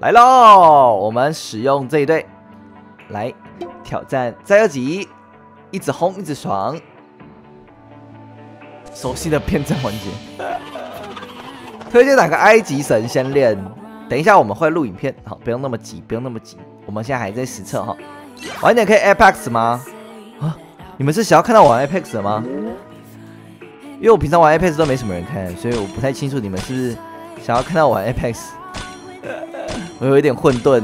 来喽！我们使用这一队来挑战灾厄级，一直轰一直爽。熟悉的变阵环节，推荐哪个埃及神先练？等一下我们会录影片，好，不用那么急，不用那么急。我们现在还在实测哈，晚点可以 Apex 吗？啊，你们是想要看到我玩 Apex 的吗？因为我平常玩 Apex 都没什么人看，所以我不太清楚你们是不是想要看到我玩 Apex。我有一点混沌。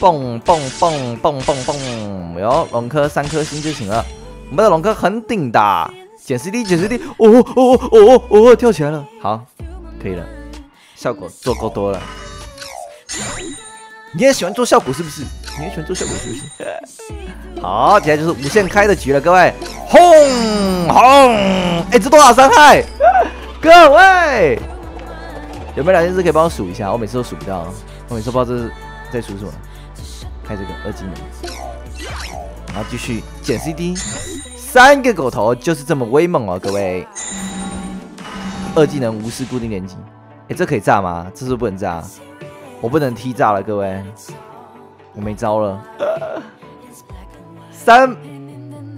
蹦蹦蹦蹦蹦蹦，有龙科三颗星就行了。我们的龙科很顶的，减 CD 减 CD，哦哦哦哦哦，跳起来了，好，可以了，效果做够多了。你也喜欢做效果是不是？你也喜欢做效果是不是？好，接下来就是无限开的局了，各位，轰轰，哎，这多少伤害？各位，有没有两件事可以帮我数一下？我每次都数不到，我每次不知道这是在数什么。开这个二技能，然后继续减 CD，三个狗头就是这么威猛哦，各位。二技能无视固定连击，哎，这可以炸吗？这是不能炸，我不能踢炸了，各位，我没招了。三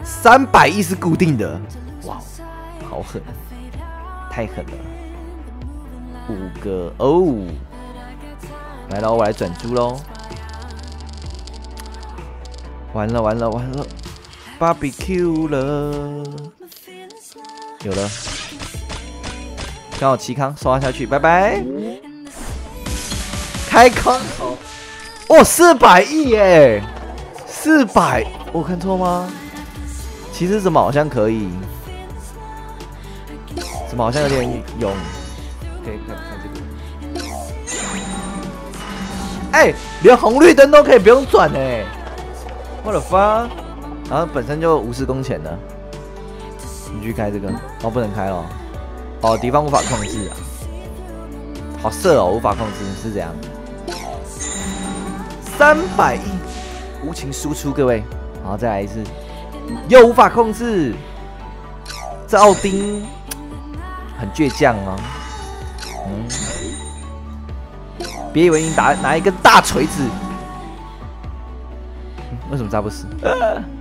三百亿是固定的，哇，好狠，太狠了。五个哦，来喽，我来转猪喽。完了完了完了，barbecue 了，有了，刚好齐康刷下去，拜拜。开康，哦，四百亿耶，四百，我看错吗？其实怎么好像可以？怎么好像有点勇？可以看看这个。哎，连红绿灯都可以不用转哎。我的发，然后本身就无视工钱的，你去开这个，哦不能开哦，哦敌方无法控制啊，好色哦无法控制是这样，三百亿无情输出各位，然后再来一次，又无法控制，这奥丁很倔强哦，嗯，别以为你打拿一个大锤子。为什么炸不死？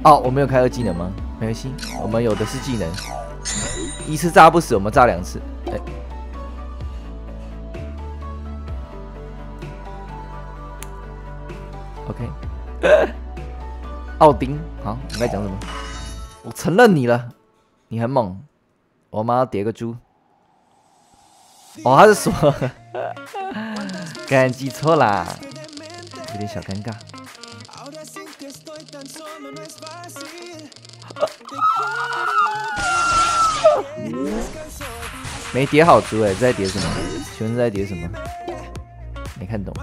哦，我没有开二技能吗？没关系，我们有的是技能。一次炸不死，我们炸两次。哎，OK。奥丁，好，你在讲什么？我承认你了，你很猛。我妈要叠个猪。哦，他是说，刚记错啦，有点小尴尬。没叠好猪哎，在叠什么？请问在叠什么？没看懂。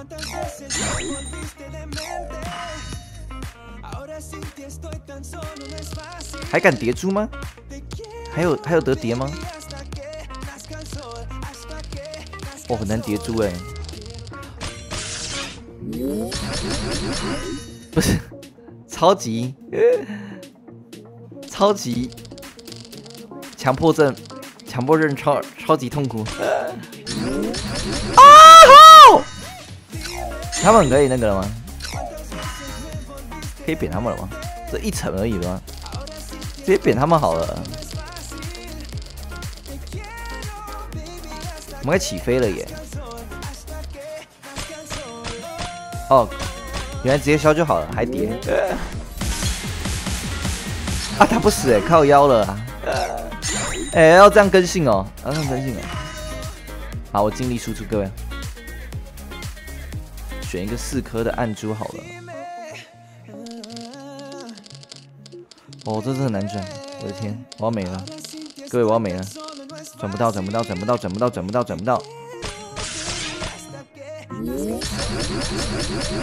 还敢叠猪吗？还有还有得叠吗？我很难叠猪哎。不是。超级，超级强迫症，强迫症超超级痛苦。啊吼！他们可以那个了吗？可以扁他们了吗？这一层而已吗？直接扁他们好了。我们该起飞了耶！哦。原来直接消就好了，还叠啊！他不死哎，靠腰了啊！哎，要这样更新哦，要这样更新哦。好，我尽力输出各位，选一个四颗的暗珠好了。哦，这是很难转，我的天，我要没了，各位我要没了，转不到，转不到，转不到，转不到，转不到，转不到。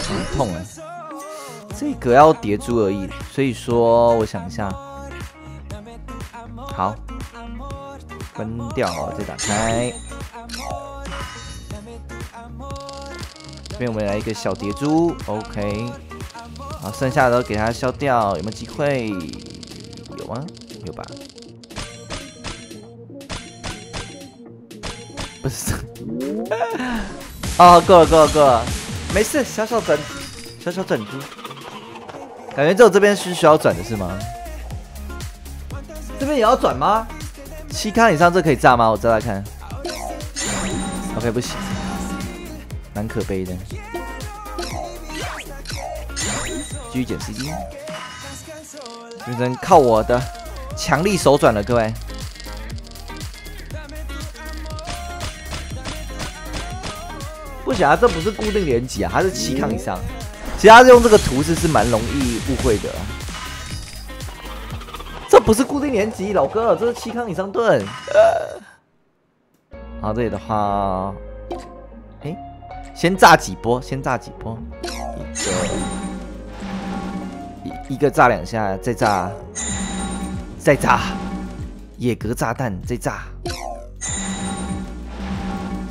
很痛哎，这个要叠珠而已，所以说我想一下，好，关掉再打开，这边我们来一个小叠珠，OK，好，剩下的给它消掉，有没有机会？有吗？有吧？不不是。啊，够了够了够了，没事，小小转，小小转珠。感觉只有这边是需要转的是吗？这边也要转吗？七康以上这可以炸吗？我炸炸看。OK，不行，蛮可悲的。继续捡 CD，只能靠我的强力手转了，各位。不行啊，这不是固定连击啊，它是七康以上。其实他用这个图示是蛮容易误会的。这不是固定连击，老哥，这是七康以上盾。好，这里的话，哎，先炸几波，先炸几波，一个。一个炸两下，再炸，再炸，野格炸弹，再炸，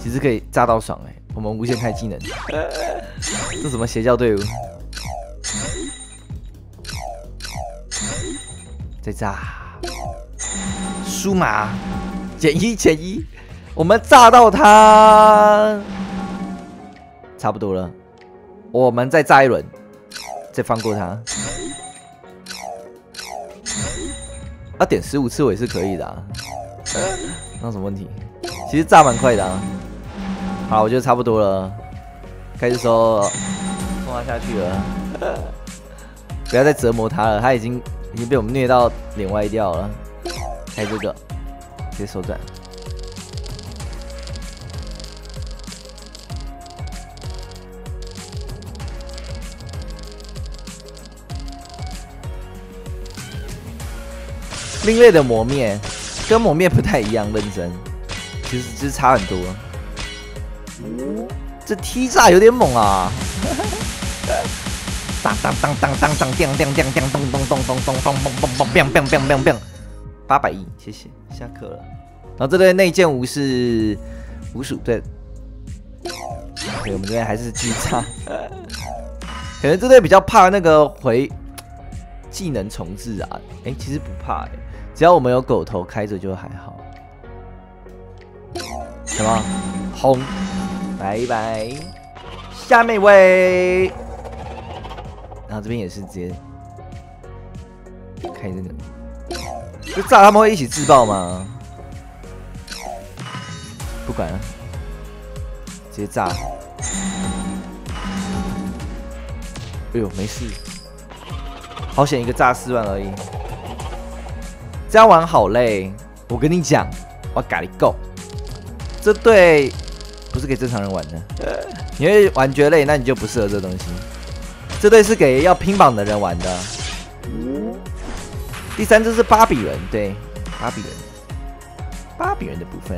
其实可以炸到爽哎！我们无限开技能，这什么邪教队伍？再炸，输马，减一减一，我们炸到他，差不多了，我们再炸一轮，再放过他。啊，点十五次我也是可以的，啊，那什么问题？其实炸蛮快的啊。好，我觉得差不多了，开始说送他下去了，不要再折磨他了，他已经已经被我们虐到脸歪掉了。开这个，直接手转。另类的磨灭跟磨灭不太一样，认真，其实其实差很多。这踢炸有点猛啊！当当当当当当当当当当当咚咚咚咚咚咚咚咚咚咚咚咚咚咚咚，八百亿，谢谢，下课了。然后这队内剑无是五鼠队，对，我们这边还是巨炸，可能这队比较怕那个回技能重置啊。哎，其实不怕哎。只要我们有狗头开着就还好，什么红，拜拜，下面一位，然后这边也是直接开这个，就炸他们会一起自爆吗？不管了，直接炸，哎呦没事，好险一个炸四万而已。这样玩好累，我跟你讲，我咖喱够。这队不是给正常人玩的，你会玩绝类，那你就不适合这东西。这队是给要拼榜的人玩的。第三只是巴比人，对，巴比人，巴比人的部分。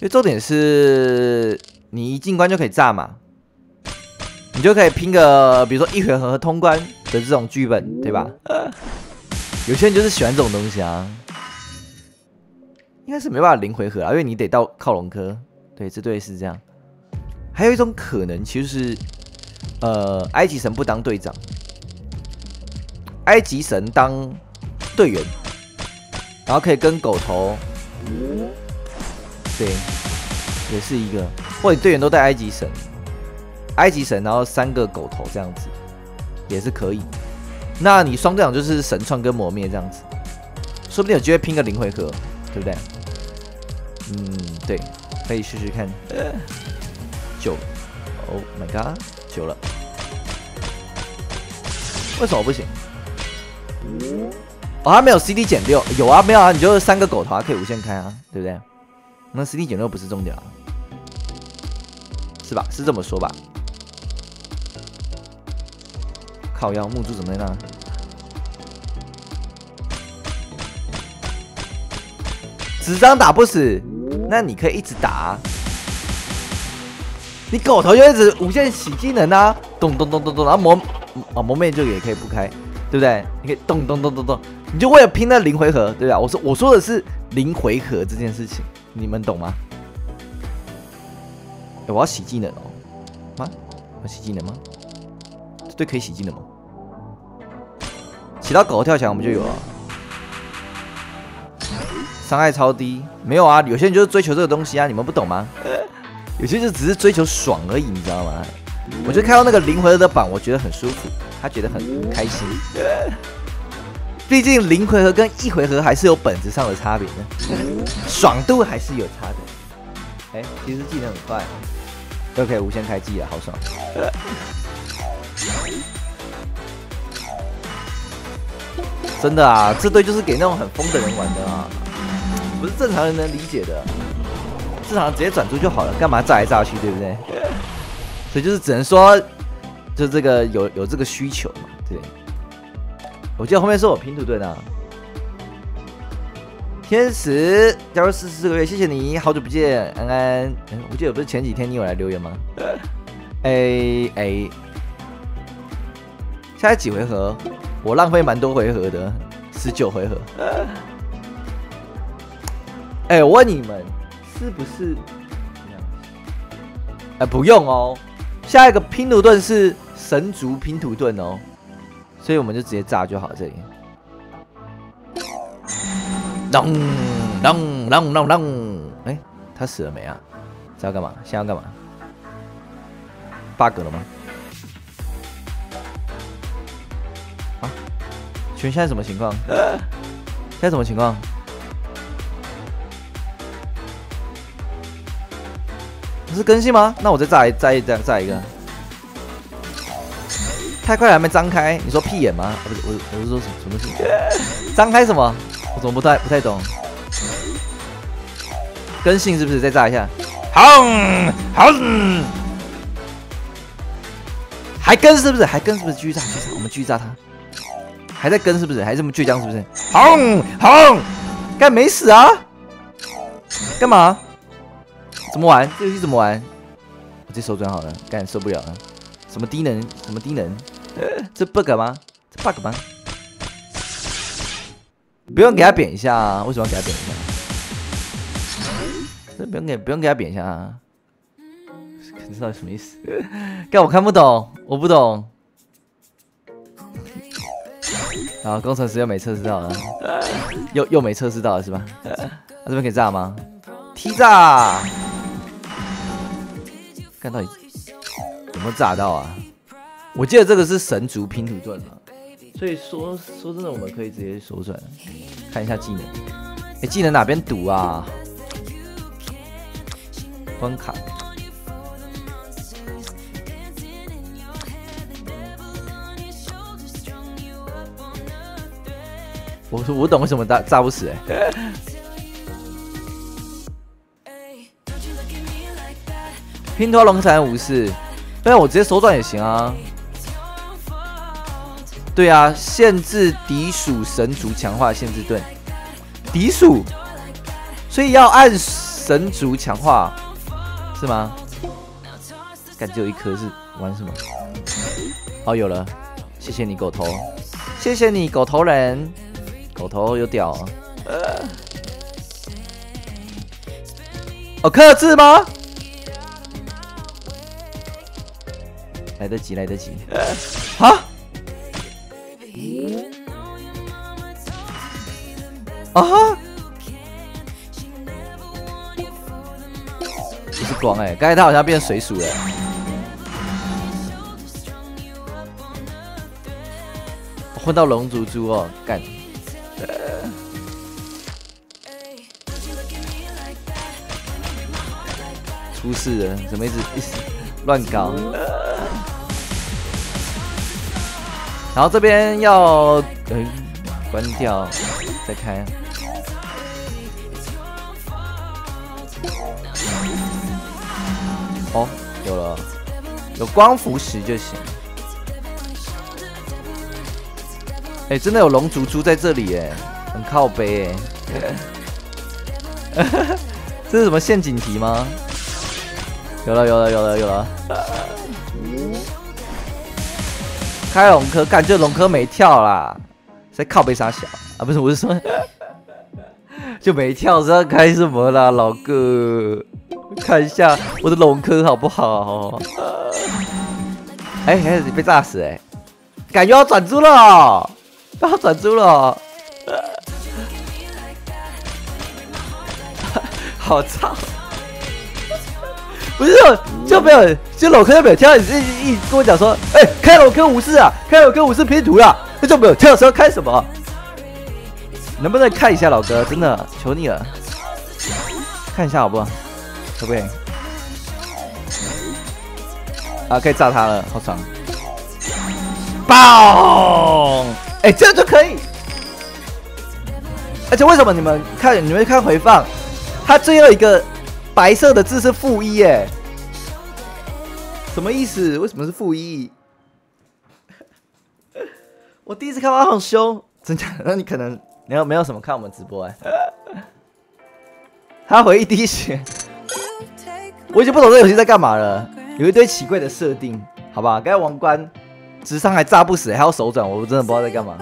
因为重点是你一进关就可以炸嘛，你就可以拼个，比如说一回合通关。的这种剧本，对吧？有些人就是喜欢这种东西啊，应该是没办法零回合啊，因为你得到靠龙科。对，这队是这样。还有一种可能，其实是呃，埃及神不当队长，埃及神当队员，然后可以跟狗头，对，也是一个，或者队员都带埃及神，埃及神，然后三个狗头这样子。也是可以，那你双队长就是神创跟磨灭这样子，说不定有机会拼个零回合，对不对？嗯，对，可以试试看。九，Oh my god，九了，为什么不行？哦，他没有 CD 减六，有啊，没有啊？你就三个狗头啊可以无限开啊，对不对？那 CD 减六不是重点啊，是吧？是这么说吧？靠腰木柱怎么样？纸张打不死，那你可以一直打。啊你狗头就一直无限洗技能啊，咚咚咚咚咚，然后魔啊磨灭就也可以不开，对不对？你可以咚咚咚咚咚，你就为了拼那零回合，对吧？我说我说的是零回合这件事情，你们懂吗？我要洗技能哦，吗？要洗技能吗？这对可以洗技能吗？洗到狗跳墙，我们就有了。伤害超低，没有啊，有些人就是追求这个东西啊，你们不懂吗？有些就只是追求爽而已，你知道吗？我就看到那个零回合的榜，我觉得很舒服，他觉得很开心。毕竟零回合跟一回合还是有本质上的差别的，爽度还是有差的。哎，其实技能很快，都可以无限开技了，好爽。真的啊，这队就是给那种很疯的人玩的啊，不是正常人能理解的。正常直接转出就好了，干嘛炸来炸去，对不对？所以就是只能说，就这个有有这个需求嘛，对。我记得后面是我拼图队的，天使加入四十四个月，谢谢你好久不见，安安。我记得不是前几天你有来留言吗？哎哎，现在几回合？我浪费蛮多回合的，十九回合。哎，我问你们，是不是？哎，不用哦。下一个拼图盾是神族拼图盾哦，所以我们就直接炸就好。这里，啷啷啷啷啷，哎，他死了没啊？这要干嘛？现在要干嘛？bug 了吗？全现在什么情况？现在什么情况？是更新吗？那我再炸一炸一炸炸一个。太快了，还没张开。你说屁眼吗？不是，我我是说什么什么事？张开什么？我怎么不太不太懂？更新是不是？再炸一下。好，好。还跟是不是？还跟是不是？继续炸，继续炸，我们继续炸他。还在跟是不是？还这么倔强是不是？轰轰，该没死啊？干嘛？怎么玩？这游戏怎么玩？我这手转好了，干受不了了。什么低能？什么低能？这 bug 吗？这 bug 吗？不用给他扁一下啊？为什么要给他扁一下？这不用给，不用给他扁一下啊？你知道什么意思？干我看不懂，我不懂。然后工程师又没测试到了，又又没测试到了是吧？那这边可以炸吗？踢炸！看到底有没有炸到啊？我记得这个是神族拼图盾啊，所以说说真的，我们可以直接手转看一下技能。哎，技能哪边堵啊？关卡。我说我懂为什么炸炸不死哎，拼托龙残无视，不然我直接手转也行啊。对啊，限制敌属神族强化限制盾，敌属，所以要按神族强化是吗？感觉有一颗是玩什么？哦，有了，谢谢你狗头，谢谢你狗头人。狗头有屌，哦，克制吗？来得及，来得及。啊？啊哈！不是光哎，刚才他好像变水鼠了。混到龙族猪哦，干！出事了，怎么一直一直乱搞？然后这边要嗯关掉再开。哦，有了，有光伏石就行。哎，真的有龙族猪在这里哎，很靠背哎。这是什么陷阱题吗？有了有了有了有了！开龙科，干这龙科没跳啦，在靠背傻小啊？不是，我是说 就没跳，知道开什么啦，老哥？看一下我的龙科好不好？哎哎，你被炸死哎！感觉要转猪了，要转猪了！好操！不是，就没有，就老哥就没有跳，一一跟我讲说，哎，开老哥武士啊，开老哥武士拼图了，那就没有跳的时候开什么？能不能看一下老哥？真的求你了，看一下好不好？可不可以？啊，可以炸他了，好爽！爆！哎，这样就可以。而且为什么你们看你们看回放，他最后一个白色的字是负一？哎，什么意思？为什么是负一？我第一次看到很凶，真假？那你可能没有没有什么看我们直播哎。他回一滴血，我已经不懂这游戏在干嘛了，有一堆奇怪的设定，好吧？刚才王冠直上还炸不死，还要手转，我真的不知道在干嘛。